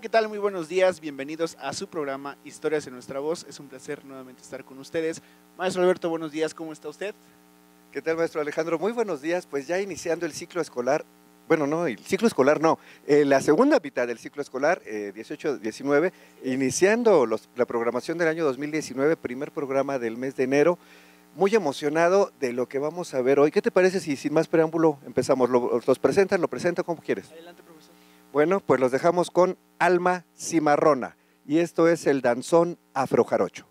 ¿qué tal? Muy buenos días, bienvenidos a su programa Historias en nuestra voz. Es un placer nuevamente estar con ustedes. Maestro Alberto, buenos días, ¿cómo está usted? ¿Qué tal, maestro Alejandro? Muy buenos días. Pues ya iniciando el ciclo escolar, bueno, no, el ciclo escolar no, eh, la segunda mitad del ciclo escolar, 18-19, iniciando los- la programación del año 2019, primer programa del mes de enero. Muy emocionado de lo que vamos a ver hoy. ¿Qué te parece si sin más preámbulo empezamos? ¿Lo- ¿Los presentan? ¿Lo presento? ¿Cómo quieres? Adelante, profesor. Bueno, pues los dejamos con Alma Cimarrona. Y esto es el danzón afrojarocho.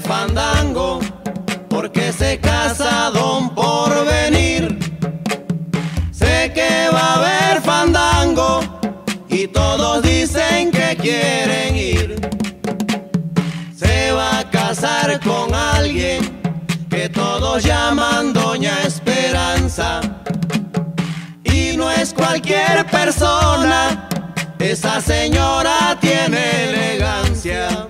Fandango porque se casa don por venir. Sé que va a haber fandango y todos dicen que quieren ir. Se va a casar con alguien que todos llaman Doña Esperanza. Y no es cualquier persona, esa señora tiene elegancia.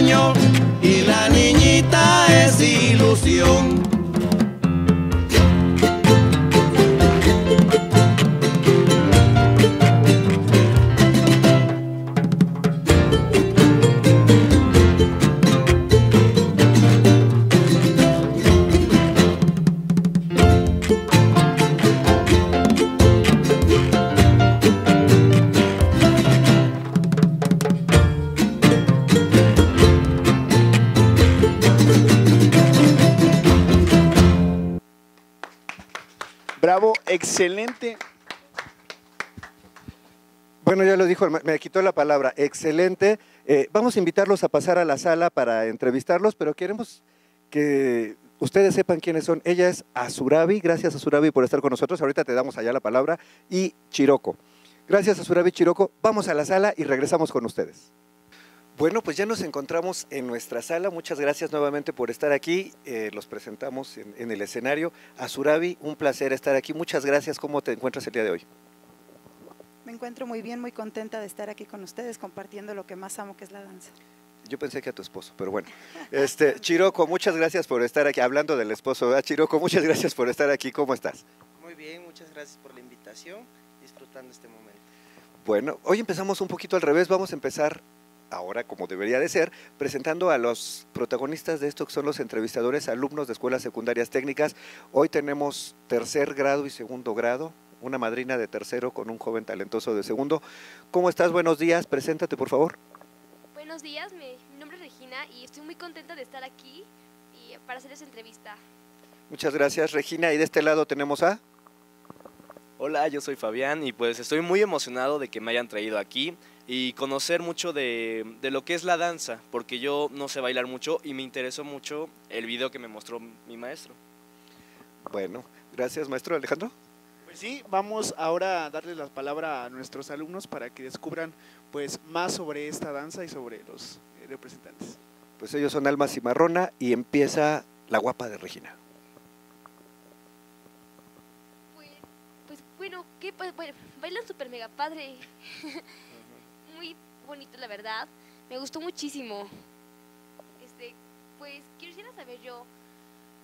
Y la niñita es ilusión. Bravo, excelente. Bueno, ya lo dijo, me quitó la palabra, excelente. Eh, vamos a invitarlos a pasar a la sala para entrevistarlos, pero queremos que ustedes sepan quiénes son. Ella es Azurabi, gracias Azurabi por estar con nosotros. Ahorita te damos allá la palabra. Y Chiroko. Gracias Azurabi Chiroko. Vamos a la sala y regresamos con ustedes. Bueno, pues ya nos encontramos en nuestra sala. Muchas gracias nuevamente por estar aquí. Eh, los presentamos en, en, el escenario. Azurabi, un placer estar aquí. Muchas gracias. ¿Cómo te encuentras el día de hoy? Me encuentro muy bien, muy contenta de estar aquí con ustedes compartiendo lo que más amo, que es la danza. Yo pensé que a tu esposo, pero bueno. Este, Chiroco, muchas gracias por estar aquí. Hablando del esposo, ¿verdad? Chiroco, muchas gracias por estar aquí. ¿Cómo estás? Muy bien, muchas gracias por la invitación. Disfrutando este momento. Bueno, hoy empezamos un poquito al revés. Vamos a empezar ahora, como debería de ser, presentando a los protagonistas de esto, que son los entrevistadores, alumnos de escuelas secundarias técnicas. Hoy tenemos tercer grado y segundo grado una madrina de tercero con un joven talentoso de segundo. ¿Cómo estás? Buenos días, preséntate por favor. Buenos días, mi nombre es Regina y estoy muy contenta de estar aquí y para hacer esta entrevista. Muchas gracias, Regina. Y de este lado tenemos a... Hola, yo soy Fabián y pues estoy muy emocionado de que me hayan traído aquí y conocer mucho de, de, lo que es la danza, porque yo no sé bailar mucho y me interesó mucho el video que me mostró mi maestro. Bueno, gracias, maestro Alejandro. Pues sí, vamos ahora a darle la palabra a nuestros alumnos para que descubran pues más sobre esta danza y sobre los eh, representantes. Pues ellos son Alma Cimarrona y empieza la guapa de Regina. Pues, pues bueno, ¿qué, pues, bueno, bailan súper mega padre. Muy bonito, la verdad. Me gustó muchísimo. Este, pues quisiera saber yo,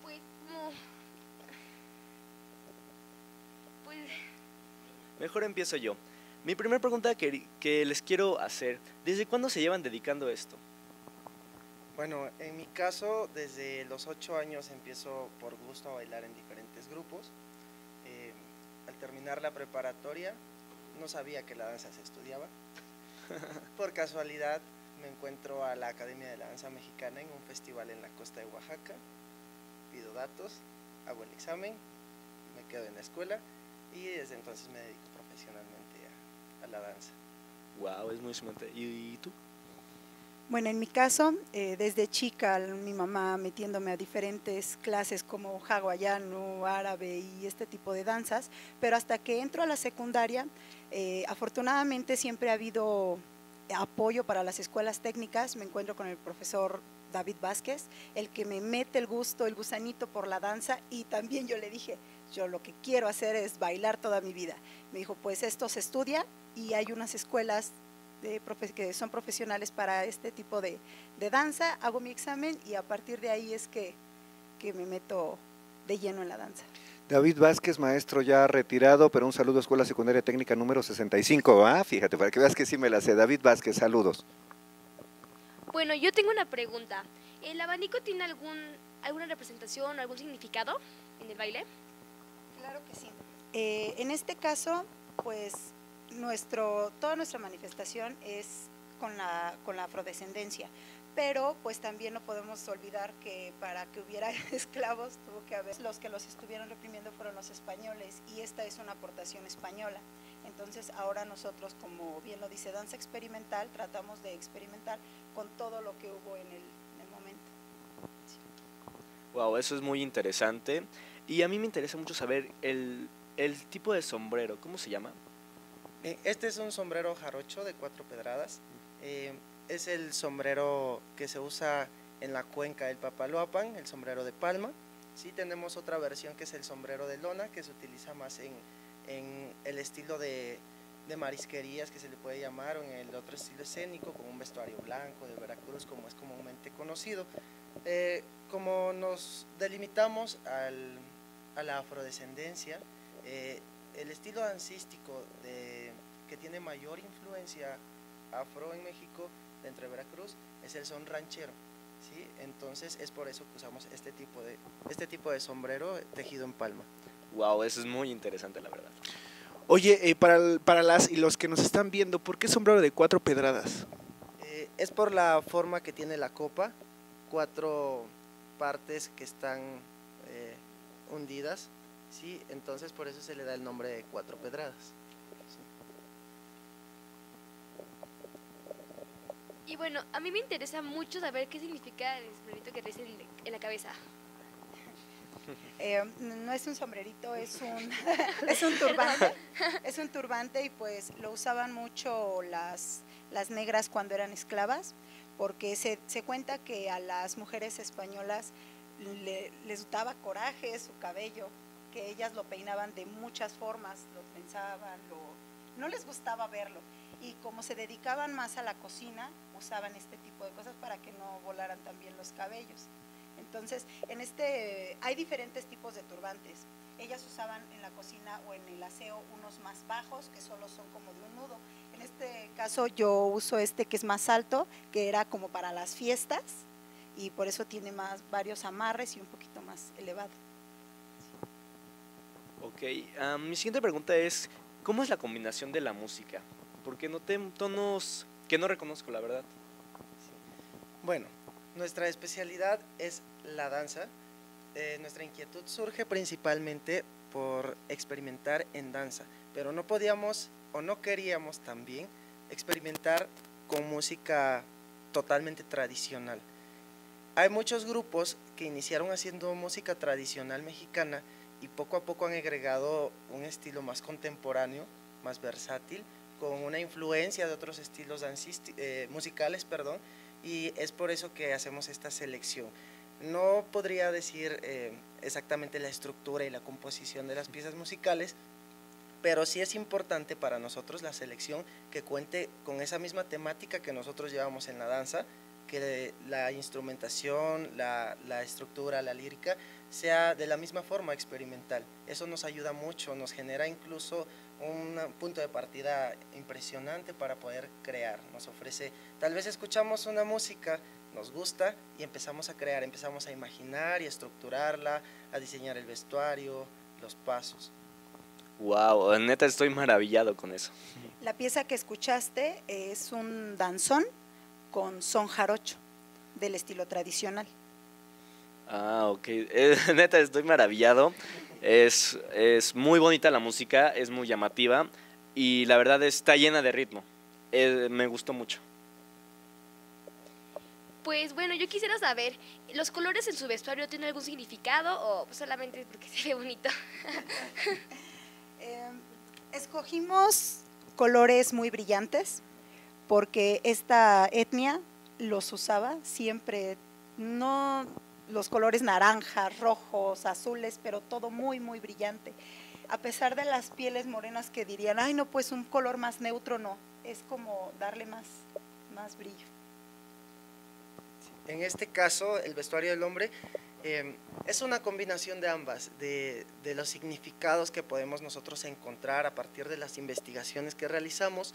pues como pues... Mejor empiezo yo. Mi primera pregunta que, que, les quiero hacer, ¿desde cuándo se llevan dedicando a esto? Bueno, en mi caso, desde los ocho años empiezo por gusto a bailar en diferentes grupos. Eh, al terminar la preparatoria, no sabía que la danza se estudiaba. por casualidad, me encuentro a la Academia de la Danza Mexicana en un festival en la costa de Oaxaca. Pido datos, hago el examen, me quedo en la escuela y desde entonces me dedico profesionalmente a, a la danza. Wow, es muy sumamente. ¿Y, ¿Y, tú? Bueno, en mi caso, eh, desde chica, mi mamá metiéndome a diferentes clases como hawaiano, árabe y este tipo de danzas, pero hasta que entro a la secundaria, eh, afortunadamente siempre ha habido apoyo para las escuelas técnicas, me encuentro con el profesor David Vázquez, el que me mete el gusto, el gusanito por la danza y también yo le dije, yo lo que quiero hacer es bailar toda mi vida. Me dijo, pues esto se estudia y hay unas escuelas de que son profesionales para este tipo de, danza, hago mi examen y a partir de ahí es que me meto de lleno en la danza. David Vázquez, maestro ya retirado, pero un saludo a Escuela Secundaria Técnica número 65, ¿ah? Fíjate, para que veas que sí me la sé. David Vázquez, saludos. Bueno, yo tengo una pregunta. ¿El abanico tiene algún, alguna representación, algún significado en el baile? Claro que sí. Eh, en este caso, pues nuestro, toda nuestra manifestación es con la, con la afrodescendencia, pero pues también no podemos olvidar que para que hubiera esclavos tuvo que haber, los que los estuvieron reprimiendo fueron los españoles y esta es una aportación española. Entonces ahora nosotros, como bien lo dice danza experimental, tratamos de experimentar con todo lo que hubo en el, en el momento. Sí. Wow, eso es muy interesante. Y a mí me interesa mucho saber el, el tipo de sombrero, ¿cómo se llama? Este es un sombrero jarocho de cuatro pedradas. Eh, es el sombrero que se usa en la cuenca del Papaloapan, el sombrero de palma. Sí, tenemos otra versión que es el sombrero de lona, que se utiliza más en, en el estilo de, de, marisquerías que se le puede llamar, o en el otro estilo escénico, con un vestuario blanco de Veracruz, como es comúnmente conocido. Eh, como nos delimitamos al, a la afrodescendencia, eh, el estilo dancístico de, que tiene mayor influencia afro en México, dentro de Veracruz, es el son ranchero. ¿sí? Entonces es por eso que usamos este tipo de, este tipo de sombrero tejido en palma. Wow, eso es muy interesante la verdad. Oye, eh, para, el, para las y los que nos están viendo, ¿por qué sombrero de cuatro pedradas? Eh, es por la forma que tiene la copa, cuatro partes que están eh, hundidas, ¿sí? Entonces por eso se le da el nombre de cuatro pedradas. Y bueno, a mí me interesa mucho saber qué significa el sombrerito que traes en, en la cabeza. Eh, no es un sombrerito, es un, es un turbante. Es un turbante y pues lo usaban mucho las, las negras cuando eran esclavas, porque se, se cuenta que a las mujeres españolas le- les daba coraje su cabello, que ellas lo peinaban de muchas formas, lo pensaban, lo, no les gustaba verlo. Y como se dedicaban más a la cocina, usaban este tipo de cosas para que no volaran también los cabellos. Entonces, en este hay diferentes tipos de turbantes. Ellas usaban en la cocina o en el aseo unos más bajos que solo son como de un nudo. En este caso yo uso este que es más alto, que era como para las fiestas y por eso tiene más varios amarres y un poquito más elevado. Ok, ah, mi siguiente pregunta es, ¿cómo es la combinación de la música? Porque noté tonos que no reconozco, la verdad. Bueno, nuestra especialidad es la danza. Eh, nuestra inquietud surge principalmente por experimentar en danza, pero no podíamos o no queríamos también experimentar con música totalmente tradicional. Hay muchos grupos que iniciaron haciendo música tradicional mexicana y poco a poco han agregado un estilo más contemporáneo, más versátil, con una influencia de otros estilos dancisti- eh, musicales, perdón, y es por eso que hacemos esta selección. No podría decir eh, exactamente la estructura y la composición de las piezas musicales, pero sí es importante para nosotros la selección que cuente con esa misma temática que nosotros llevamos en la danza, que la instrumentación, la, la estructura, la lírica sea de la misma forma experimental. Eso nos ayuda mucho, nos genera incluso un punto de partida impresionante para poder crear. Nos ofrece, tal vez escuchamos una música, nos gusta y empezamos a crear, empezamos a imaginar y a estructurarla, a diseñar el vestuario, los pasos. Wow, neta estoy maravillado con eso. La pieza que escuchaste es un danzón con son jarocho del estilo tradicional. Ah, ok. Eh, neta estoy maravillado. Es, es muy bonita la música, es muy llamativa y la verdad está llena de ritmo. Eh, me gustó mucho. Pues bueno, yo quisiera saber, ¿los colores en su vestuario tienen algún significado o solamente porque se ve bonito? Eh, escogimos colores muy brillantes porque esta etnia los usaba siempre, no los colores naranjas, rojos, azules, pero todo muy, muy brillante. A pesar de las pieles morenas que dirían, ay, no, pues un color más neutro, no, es como darle más, más brillo. En este caso, el vestuario del hombre eh, es una combinación de ambas, de, de los significados que podemos nosotros encontrar a partir de las investigaciones que realizamos,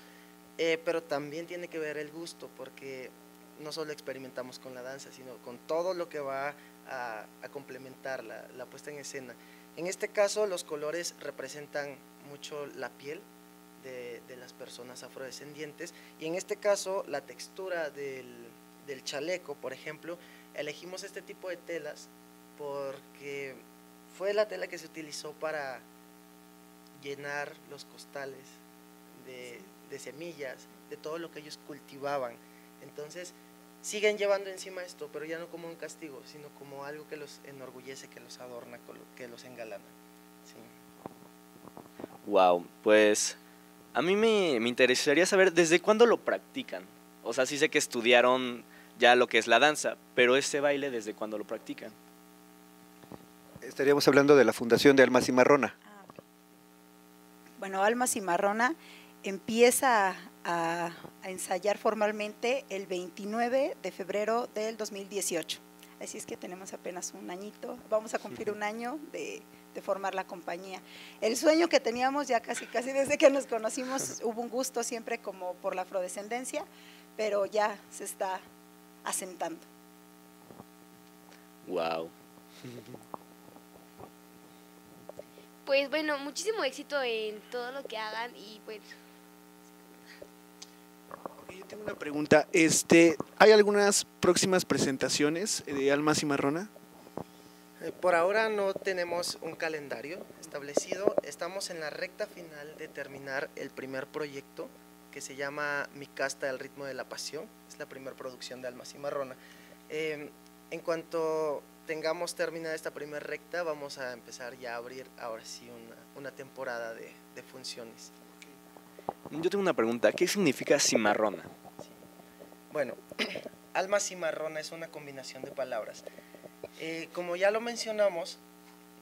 eh, pero también tiene que ver el gusto, porque no solo experimentamos con la danza, sino con todo lo que va a, a complementar la, la puesta en escena. En este caso, los colores representan mucho la piel de, de las personas afrodescendientes y en este caso la textura del, del chaleco, por ejemplo, elegimos este tipo de telas porque fue la tela que se utilizó para llenar los costales de, de semillas, de todo lo que ellos cultivaban. Entonces, siguen llevando encima esto, pero ya no como un castigo, sino como algo que los enorgullece, que los adorna, que los engalana. Sí. Wow, pues a mí me, me interesaría saber desde cuándo lo practican. O sea, sí sé que estudiaron ya lo que es la danza, pero ese baile desde cuándo lo practican. Estaríamos hablando de la Fundación de Alma Cimarrona. Ah, ok. Bueno, Alma Cimarrona empieza a, a ensayar formalmente el 29 de febrero del 2018. Así es que tenemos apenas un añito, vamos a cumplir un año de, de formar la compañía. El sueño que teníamos ya casi, casi desde que nos conocimos, hubo un gusto siempre como por la afrodescendencia, pero ya se está asentando. Wow. Pues bueno, muchísimo éxito en todo lo que hagan y pues tengo una pregunta. Este, ¿Hay algunas próximas presentaciones de Alma Cimarrona? Eh, Por ahora no tenemos un calendario establecido. Estamos en la recta final de terminar el primer proyecto que se llama Mi casta al ritmo de la pasión. Es la primera producción de Alma Cimarrona. Eh, en cuanto tengamos terminada esta primera recta, vamos a empezar ya a abrir ahora sí una, una temporada de, de funciones. Yo tengo una pregunta. ¿Qué significa cimarrona? Bueno, alma cimarrona es una combinación de palabras. Eh, como ya lo mencionamos,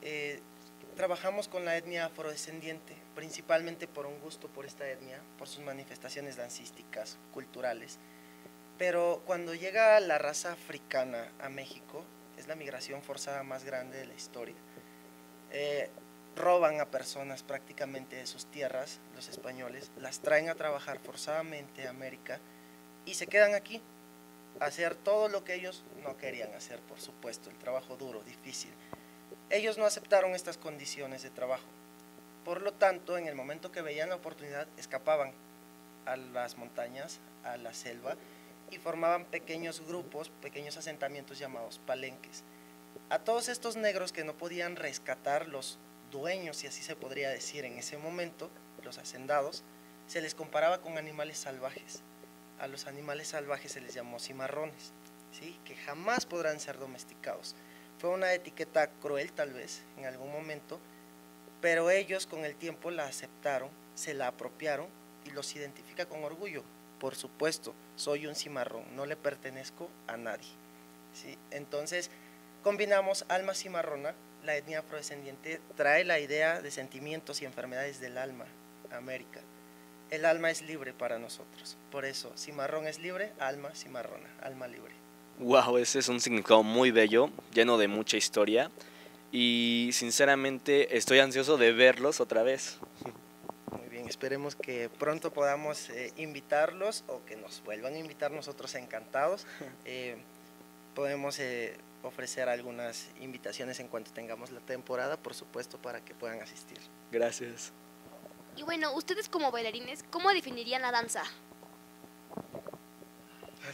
eh, trabajamos con la etnia afrodescendiente, principalmente por un gusto por esta etnia, por sus manifestaciones dancísticas, culturales. Pero cuando llega la raza africana a México, es la migración forzada más grande de la historia. Eh, roban a personas prácticamente de sus tierras, los españoles, las traen a trabajar forzadamente a América y se quedan aquí a hacer todo lo que ellos no querían hacer, por supuesto, el trabajo duro, difícil. Ellos no aceptaron estas condiciones de trabajo. Por lo tanto, en el momento que veían la oportunidad, escapaban a las montañas, a la selva, y formaban pequeños grupos, pequeños asentamientos llamados palenques. A todos estos negros que no podían rescatar los dueños, si así se podría decir en ese momento, los hacendados, se les comparaba con animales salvajes. A los animales salvajes se les llamó cimarrones, ¿sí? que jamás podrán ser domesticados. Fue una etiqueta cruel tal vez en algún momento, pero ellos con el tiempo la aceptaron, se la apropiaron y los identifica con orgullo. Por supuesto, soy un cimarrón, no le pertenezco a nadie. ¿sí? Entonces, combinamos alma cimarrona, la etnia afrodescendiente trae la idea de sentimientos y enfermedades del alma América. El alma es libre para nosotros. Por eso, cimarrón es libre, alma cimarrona, alma libre. Wow, ese es un significado muy bello, lleno de mucha historia. Y sinceramente estoy ansioso de verlos otra vez. Muy bien, esperemos que pronto podamos eh, invitarlos o que nos vuelvan a invitar nosotros encantados. Eh, podemos eh, ofrecer algunas invitaciones en cuanto tengamos la temporada, por supuesto, para que puedan asistir. Gracias. Y bueno, ustedes como bailarines, ¿cómo definirían la danza?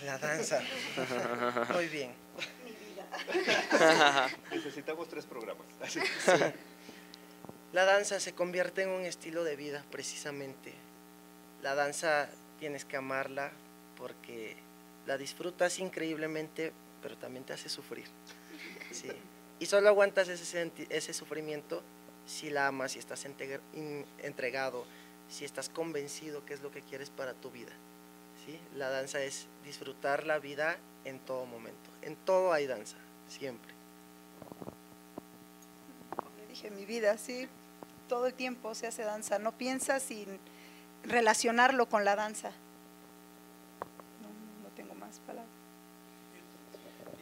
La danza. Muy bien. Necesitamos tres programas. Sí. La danza se convierte en un estilo de vida, precisamente. La danza tienes que amarla porque la disfrutas increíblemente, pero también te hace sufrir. Sí. Y solo aguantas ese, senti- ese sufrimiento si la amas, si estás entregado, si estás convencido que es lo que quieres para tu vida. ¿sí? La danza es disfrutar la vida en todo momento. En todo hay danza, siempre. Le dije, mi vida, sí, todo el tiempo se hace danza. No piensas sin relacionarlo con la danza. No, no, no tengo más palabras.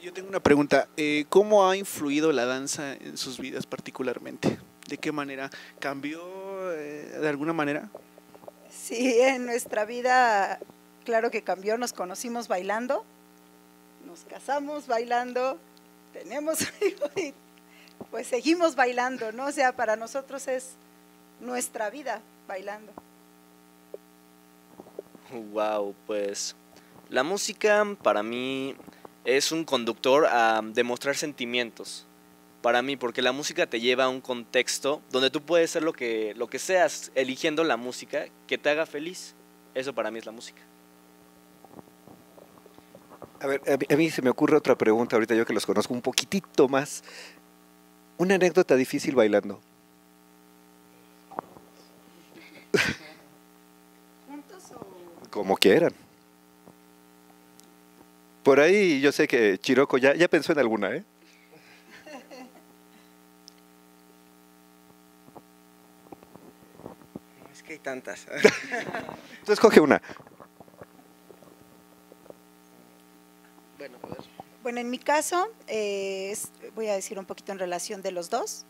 Yo tengo una pregunta. eh, ¿Cómo ha influido la danza en sus vidas particularmente? ¿De qué manera? ¿Cambió eh, de alguna manera? Sí, en nuestra vida, claro que cambió. Nos conocimos bailando, nos casamos bailando, tenemos y pues seguimos bailando, ¿no? O sea, para nosotros es nuestra vida bailando. Wow, pues la música para mí es un conductor a demostrar sentimientos. Para mí, porque la música te lleva a un contexto donde tú puedes ser lo que, lo que seas, eligiendo la música que te haga feliz. Eso para mí es la música. A ver, a mí, a mí se me ocurre otra pregunta ahorita, yo que los conozco un poquitito más. Una anécdota difícil bailando. ¿Juntos o...? Como quieran. Por ahí yo sé que Chiroco ya, ya pensó en alguna, ¿eh? Es que hay tantas. Entonces coge una. bueno, a ver. Bueno, en mi caso, eh, es- voy a decir un poquito en relación de los dos.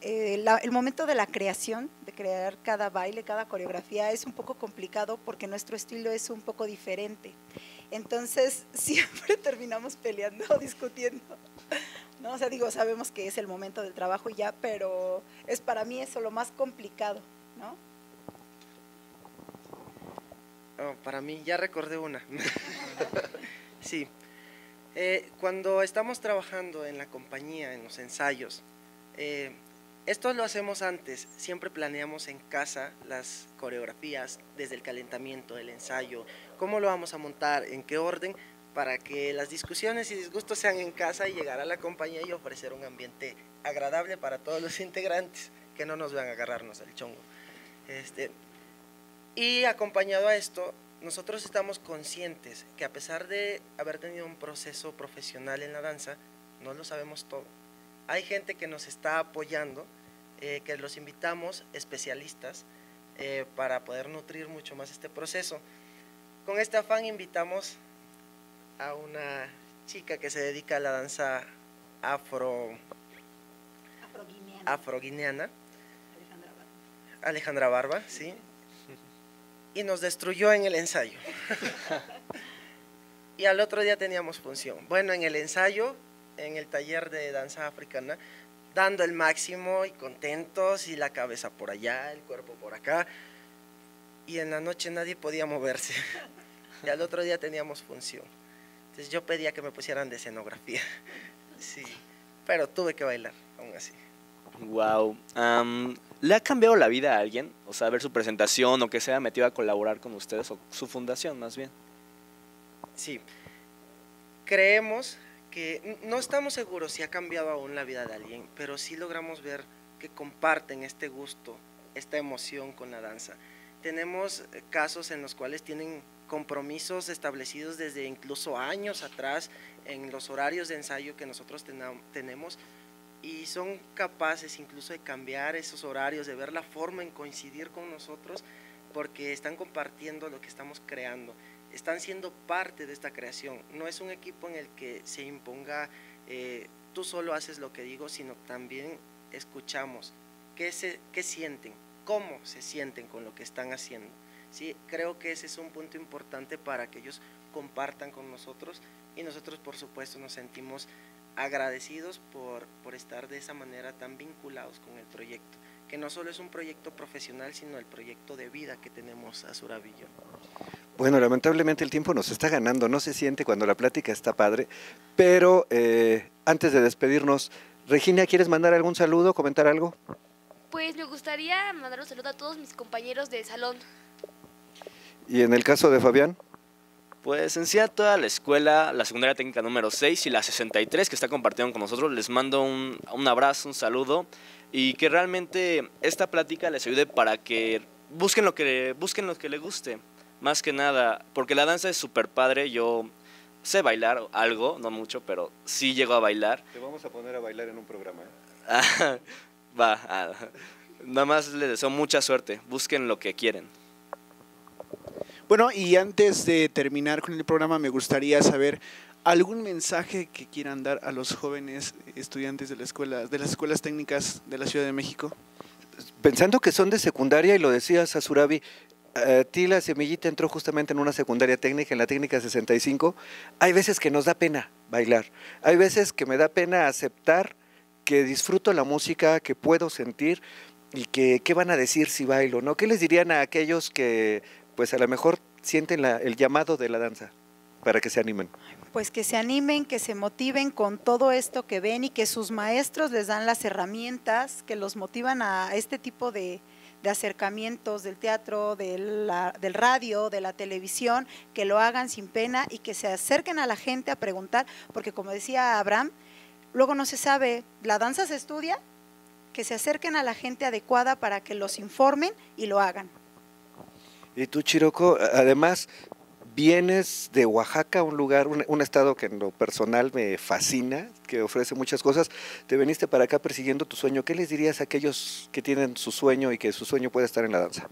Eh, la- el momento de la creación, de crear cada baile, cada coreografía, es un poco complicado porque nuestro estilo es un poco diferente. Entonces, siempre terminamos peleando discutiendo. ¿no? O sea, digo, sabemos que es el momento del trabajo y ya, pero es para mí eso lo más complicado, ¿no? Oh, para mí, ya recordé una. sí. Eh, cuando estamos trabajando en la compañía, en los ensayos, eh, esto lo hacemos antes, siempre planeamos en casa las coreografías, desde el calentamiento, el ensayo, cómo lo vamos a montar, en qué orden, para que las discusiones y disgustos sean en casa y llegar a la compañía y ofrecer un ambiente agradable para todos los integrantes, que no nos vean agarrarnos al chongo. Este, y acompañado a esto, nosotros estamos conscientes que a pesar de haber tenido un proceso profesional en la danza, no lo sabemos todo. Hay gente que nos está apoyando, eh, que los invitamos, especialistas, eh, para poder nutrir mucho más este proceso. Con este afán invitamos a una chica que se dedica a la danza afro, afroguineana, Alejandra Barba, sí, y nos destruyó en el ensayo. y al otro día teníamos función. Bueno, en el ensayo, en el taller de danza africana, dando el máximo y contentos y la cabeza por allá, el cuerpo por acá. Y en la noche nadie podía moverse. y al otro día teníamos función. Entonces yo pedía que me pusieran de escenografía. sí, pero tuve que bailar aún así. Wow. ¿Le ha cambiado la vida a alguien? O sea, ver su presentación o que se haya metido a colaborar con ustedes o su fundación más bien. Sí. Creemos que no estamos seguros si ha cambiado aún la vida de alguien, pero sí logramos ver que comparten este gusto, esta emoción con la danza. Tenemos eh, casos en los cuales tienen compromisos establecidos desde incluso años atrás en los horarios de ensayo que nosotros tenemos y son capaces incluso de cambiar esos horarios, de ver la forma en coincidir con nosotros, porque están compartiendo lo que estamos creando, están siendo parte de esta creación. No es un equipo en el que se imponga, eh, tú solo haces lo que digo, sino también escuchamos qué, se, qué sienten, cómo se sienten con lo que están haciendo. ¿sí? Creo que ese es un punto importante para que ellos compartan con nosotros y nosotros por supuesto nos sentimos agradecidos por, por estar de esa manera tan vinculados con el proyecto, que no solo es un proyecto profesional, sino el proyecto de vida que tenemos a Suravillo. Bueno, lamentablemente el tiempo nos está ganando, no se siente cuando la plática está padre, pero eh, antes de despedirnos, Regina, ¿quieres mandar algún saludo, comentar algo? Pues me gustaría mandar un saludo a todos mis compañeros del salón. ¿Y en el caso de Fabián? Pues en sí a toda la escuela, la secundaria técnica número 6 y la 63 que está compartiendo con nosotros, les mando un, un abrazo, un saludo y que realmente esta plática les ayude para que busquen lo que, busquen lo que les guste, más que nada, porque la danza es súper padre, yo sé bailar algo, no mucho, pero sí llego a bailar. Te vamos a poner a bailar en un programa. ¿eh? Va, ah, nada más les deseo mucha suerte, busquen lo que quieren. Bueno, y antes de terminar con el programa, me gustaría saber algún mensaje que quieran dar a los jóvenes estudiantes de la escuela, de las escuelas técnicas de la Ciudad de México. Pensando que son de secundaria, y lo decías, Asurabi, a ti la semillita entró justamente en una secundaria técnica, en la técnica 65. Hay veces que nos da pena bailar. Hay veces que me da pena aceptar que disfruto la música, que puedo sentir y que qué van a decir si bailo, ¿no? ¿Qué les dirían a aquellos que pues a lo mejor sienten el llamado de la danza para que se animen? Pues que se animen, que se motiven con todo esto que ven y que sus maestros les dan las herramientas que los motivan a este tipo de, acercamientos del teatro, del radio, de la televisión, que lo hagan sin pena y que se acerquen a la gente a preguntar, porque como decía Abraham, luego no se sabe, la danza se estudia, que se acerquen a la gente adecuada para que los informen y lo hagan. Y tú, Chiroco, además vienes de Oaxaca, un lugar, un, estado que en lo personal me fascina, que ofrece muchas cosas. Te veniste para acá persiguiendo tu sueño. ¿Qué les dirías a aquellos que tienen su sueño y que su sueño puede estar en la danza?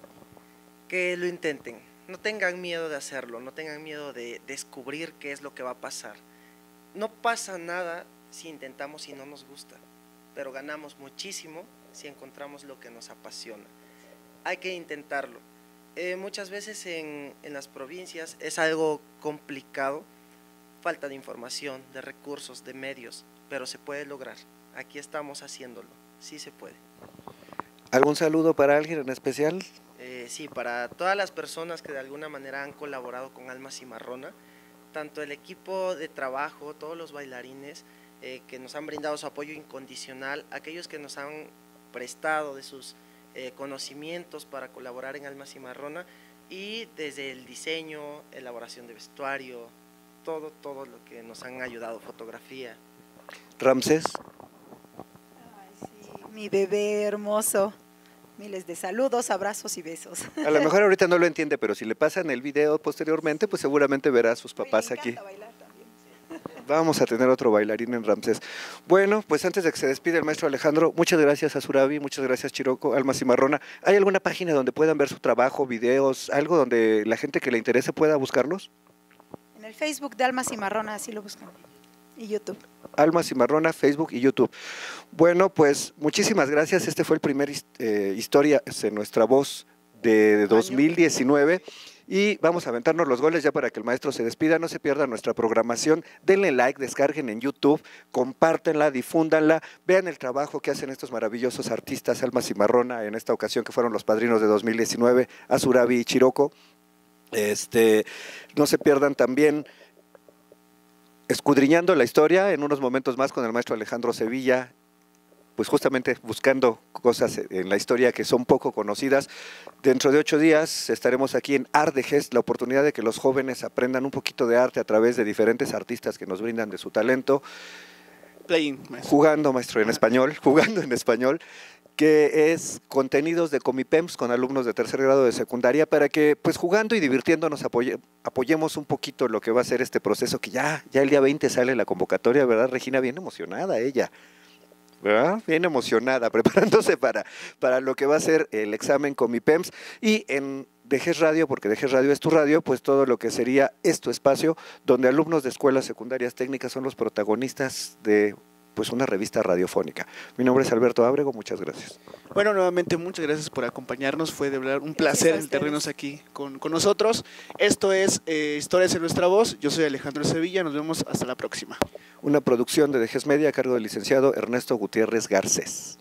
Que lo intenten. No tengan miedo de hacerlo, no tengan miedo de descubrir qué es lo que va a pasar. No pasa nada si intentamos y no nos gusta, pero ganamos muchísimo si encontramos lo que nos apasiona. Hay que intentarlo eh, muchas veces en, en, las provincias es algo complicado, falta de información, de recursos, de medios, pero se puede lograr. Aquí estamos haciéndolo, sí se puede. ¿Algún saludo para alguien en especial? Eh, sí, para todas las personas que de alguna manera han colaborado con Alma Cimarrona, tanto el equipo de trabajo, todos los bailarines eh, que nos han brindado su apoyo incondicional, aquellos que nos han prestado de sus eh, conocimientos para colaborar en Alma Cimarrona y desde el diseño, elaboración de vestuario, todo, todo lo que nos han ayudado, fotografía. Ramsés. Ay, sí, mi bebé hermoso. Miles de saludos, abrazos y besos. A lo mejor ahorita no lo entiende, pero si le pasan el video posteriormente, pues seguramente verá a sus papás Me aquí. bailar. Vamos a tener otro bailarín en Ramsés. Bueno, pues antes de que se despide el maestro Alejandro, muchas gracias a Surabi, muchas gracias Chiroco, Alma Cimarrona. ¿Hay alguna página donde puedan ver su trabajo, videos, algo donde la gente que le interese pueda buscarlos? En el Facebook de Alma Cimarrona, así lo buscan. Y YouTube. Alma Cimarrona, Facebook y YouTube. Bueno, pues muchísimas gracias. Este fue el primer eh, historia en nuestra voz de 2019. Y vamos a aventarnos los goles ya para que el maestro se despida. No se pierda nuestra programación. Denle like, descarguen en YouTube, compártenla, difúndanla. Vean el trabajo que hacen estos maravillosos artistas, Alma Cimarrona, en esta ocasión que fueron los padrinos de 2019, Azurabi y Chiroco. Este, no se pierdan también escudriñando la historia en unos momentos más con el maestro Alejandro Sevilla, pues justamente buscando cosas en la historia que son poco conocidas. Dentro de ocho días estaremos aquí en Ardegest, la oportunidad de que los jóvenes aprendan un poquito de arte a través de diferentes artistas que nos brindan de su talento, Playing, maestro. jugando, maestro, en español, jugando en español, que es contenidos de Comipems con alumnos de tercer grado de secundaria para que, pues jugando y divirtiéndonos, apoye- apoyemos un poquito lo que va a ser este proceso, que ya, ya el día 20 sale la convocatoria, ¿verdad, Regina? Bien emocionada ella. Bien emocionada, preparándose para, para lo que va a ser el examen Comipems. Y en Dejes Radio, porque Dejes Radio es tu radio, pues todo lo que sería esto espacio, donde alumnos de escuelas secundarias técnicas son los protagonistas de pues una revista radiofónica. Mi nombre es Alberto Ábrego, muchas gracias. Bueno, nuevamente muchas gracias por acompañarnos. Fue de verdad un placer el tenernos aquí con, con nosotros. Esto es eh, Historias en nuestra voz. Yo soy Alejandro Sevilla. Nos vemos hasta la próxima. Una producción de Dejes Media a cargo del licenciado Ernesto Gutiérrez Garcés.